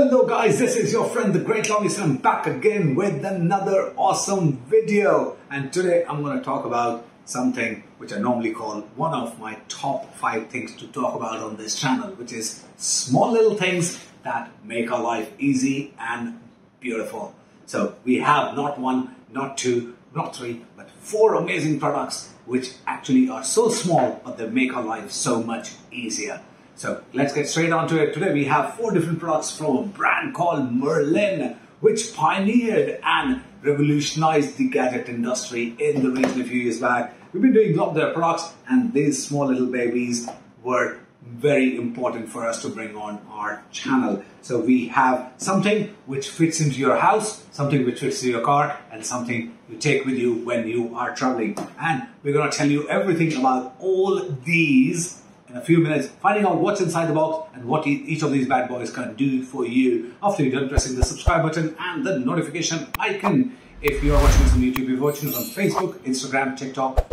Hello guys, this is your friend the Great Lobbyist. I'm back again with another awesome video. And today I'm going to talk about something which I normally call one of my top five things to talk about on this channel, which is small little things that make our life easy and beautiful. So we have not one, not two, not three, but four amazing products which actually are so small, but they make our life so much easier. So let's get straight on to it. Today we have four different products from a brand called Merlin, which pioneered and revolutionized the gadget industry in the region a few years back. We've been doing a lot of their products and these small little babies were very important for us to bring on our channel. So we have something which fits into your house, something which fits into your car, and something you take with you when you are traveling. And we're going to tell you everything about all these in a few minutes, finding out what's inside the box and what each of these bad boys can do for you after you're done pressing the subscribe button and the notification icon. If you are watching us on YouTube, you're watching us on Facebook, Instagram, TikTok.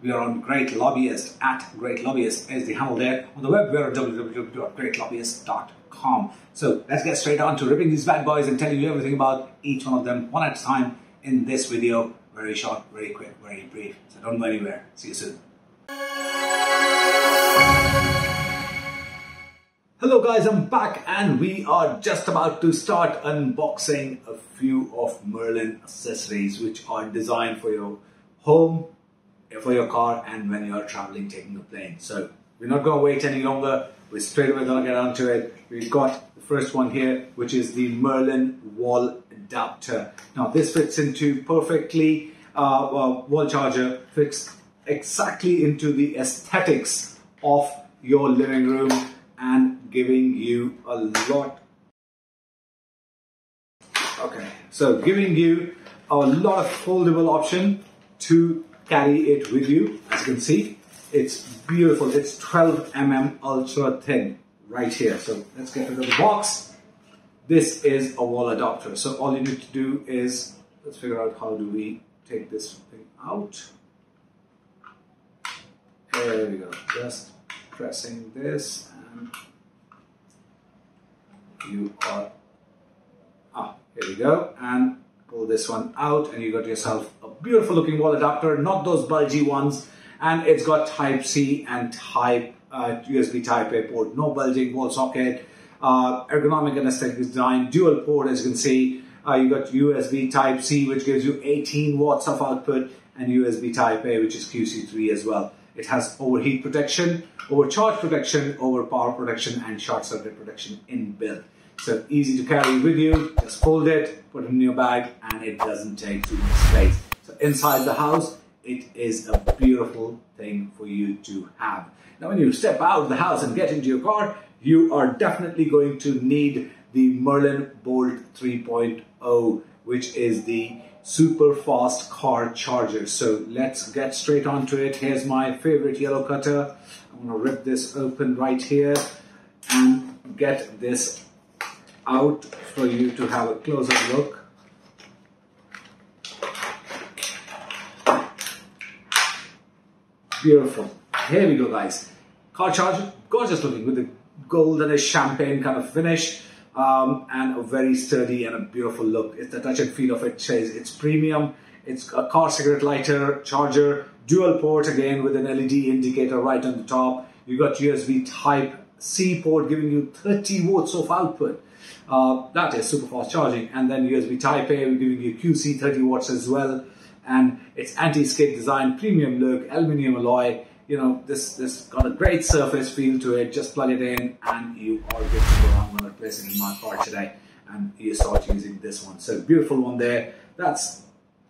We are on Great Lobbyist at Great Lobbyist is the handle there. On the web, we're at www.greatlobbyist.com. So let's get straight on to ripping these bad boys and telling you everything about each one of them one at a time in this video. Very short, very quick, very brief. So don't go anywhere. See you soon. Hello guys, I'm back and we are just about to start unboxing a few of Merlin accessories which are designed for your home, for your car and when you're traveling taking a plane. So we're not going to wait any longer. We're straight away going to get onto it. We've got the first one here which is the Merlin wall adapter. Now this fits into perfectly, uh, wall charger fits exactly into the aesthetics of your living room and giving you a lot. Okay so giving you a lot of foldable option to carry it with you. As you can see it's beautiful. It's 12 mm ultra thin right here. So let's get rid of the box. This is a wall adapter so all you need to do is let's figure out how do we take this thing out there we go. Just pressing this and you are ah here we go. And pull this one out and you got yourself a beautiful looking wall adapter not those bulgy ones. And it's got type C and type uh, USB type A port. No bulging wall socket. Uh, ergonomic and aesthetic design. Dual port as you can see. Uh, you got USB type C which gives you 18 watts of output and USB type A which is QC3 as well it has overheat protection, overcharge protection, overpower protection, and short circuit protection inbuilt. So easy to carry with you. Just fold it, put it in your bag, and it doesn't take too much space. So inside the house, it is a beautiful thing for you to have. Now, when you step out of the house and get into your car, you are definitely going to need the Merlin Bolt 3.0, which is the super fast car charger. So let's get straight onto it. Here's my favorite yellow cutter. I'm gonna rip this open right here and get this out for you to have a closer look. Beautiful. Here we go guys. Car charger, gorgeous looking with the goldenish champagne kind of finish um, and a very sturdy and a beautiful look. It's the touch and feel of it says it's premium. It's a car cigarette lighter, charger, dual port again with an LED indicator right on the top. You got USB Type C port giving you 30 watts of output. Uh, that is super fast charging. And then USB Type A giving you QC 30 watts as well. And it's anti-skid design, premium look, aluminium alloy you know, this this got a great surface feel to it. Just plug it in and you are good to go. I'm going to place it in my car today and you start using this one. So beautiful one there. That's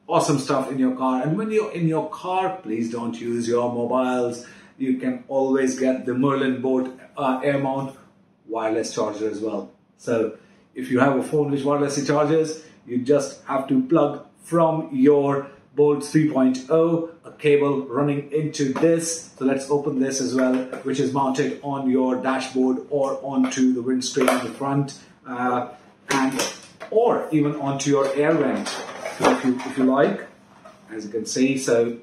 awesome stuff in your car. And when you're in your car, please don't use your mobiles. You can always get the Merlin Boat uh, air mount wireless charger as well. So if you have a phone which wirelessly charges, you just have to plug from your Bolt 3.0, a cable running into this. So let's open this as well, which is mounted on your dashboard or onto the windscreen in the front, uh, and or even onto your air vent, if you, if you like, as you can see. So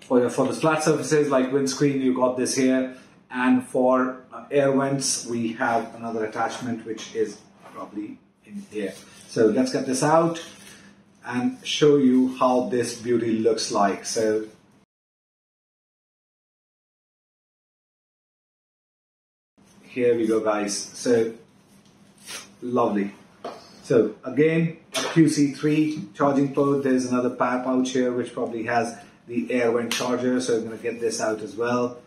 for, your, for the flat surfaces like windscreen, you got this here. And for uh, air vents, we have another attachment, which is probably in here. So let's get this out and show you how this beauty looks like. So here we go guys. So lovely. So again, a QC3 charging port. There's another power pouch here which probably has the air vent charger. So I'm going to get this out as well.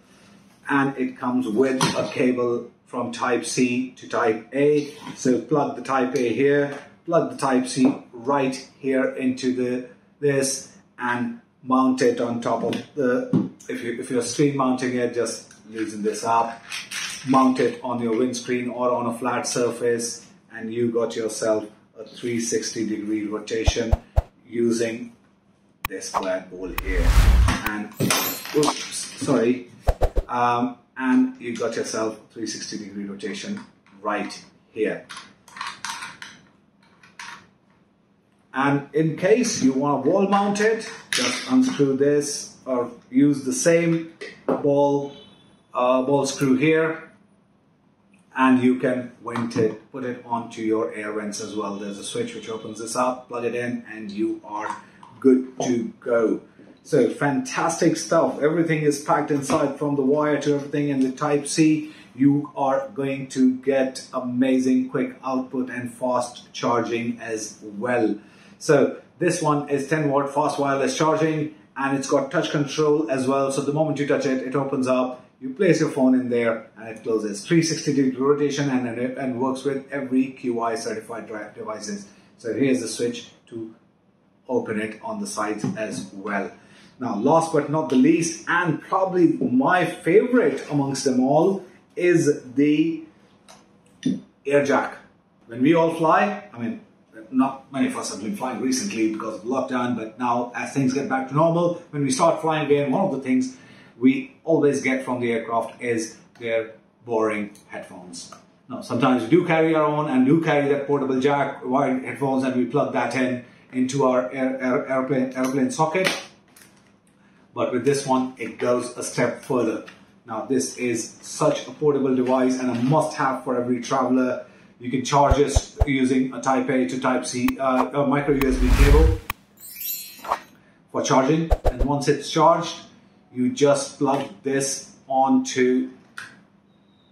And it comes with a cable from type C to type A. So plug the type A here, plug the type C right here into the this and mount it on top of the if you if you're screen mounting it, just loosen this up, mount it on your windscreen or on a flat surface, and you got yourself a 360 degree rotation using this square ball here. And oops, sorry. Um, and you got yourself 360 degree rotation right here. And in case you want to wall mount it, just unscrew this or use the same ball uh, ball screw here and you can vent it, put it onto your air vents as well. There's a switch which opens this up, plug it in and you are good to go. So fantastic stuff. Everything is packed inside from the wire to everything in the type C. You are going to get amazing quick output and fast charging as well. So this one is 10 watt fast wireless charging and it's got touch control as well. So the moment you touch it, it opens up. You place your phone in there and it closes. 360 degree rotation and, and works with every QI certified devices. So here's the switch to open it on the sides as well. Now, last but not the least, and probably my favorite amongst them all, is the air jack. When we all fly, I mean, not many of us have been flying recently because of lockdown, but now as things get back to normal, when we start flying again, one of the things we always get from the aircraft is their boring headphones. Now, sometimes we do carry our own and do carry that portable jack wired headphones and we plug that in into our air, air, airplane, airplane socket but with this one it goes a step further. Now this is such a portable device and a must have for every traveler. You can charge it using a type A to type C uh, a micro USB cable for charging and once it's charged you just plug this onto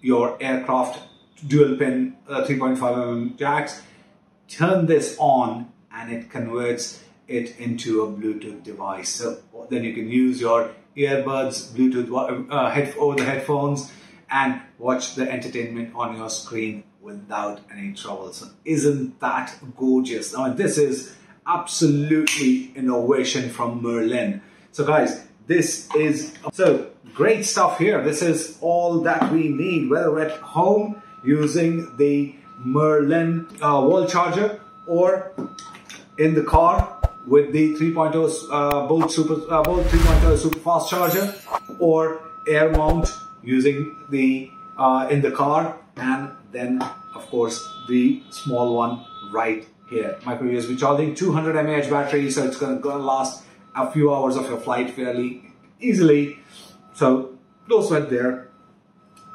your aircraft dual pin uh, 3.5 mm jacks turn this on and it converts it into a Bluetooth device. So then you can use your earbuds, Bluetooth uh, head, over the headphones, and watch the entertainment on your screen without any trouble. So isn't that gorgeous? Mean, this is absolutely innovation from Merlin. So guys, this is so great stuff here. This is all that we need, whether at home using the Merlin uh, wall charger or in the car with the 3.0 uh, Bolt Super uh, Bolt 3.0 super fast charger or air mount using the uh, in the car and then of course the small one right here micro USB charging 200 mAh battery so it's going to last a few hours of your flight fairly easily so no sweat there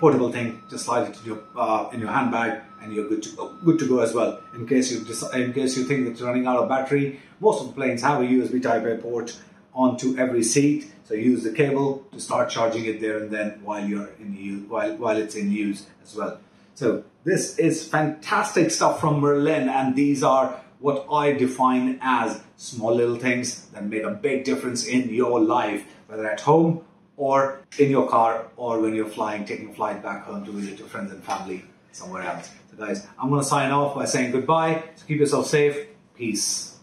portable thing just slide it in your uh, in your handbag and you're good to go. Good to go as well. In case you in case you think that you're running out of battery, most of the planes have a USB Type A port onto every seat. So use the cable to start charging it there and then while you're in use, while while it's in use as well. So this is fantastic stuff from Merlin, and these are what I define as small little things that make a big difference in your life, whether at home or in your car or when you're flying, taking a flight back home to visit your friends and family somewhere else. So guys, I'm going to sign off by saying goodbye. So keep yourself safe. Peace.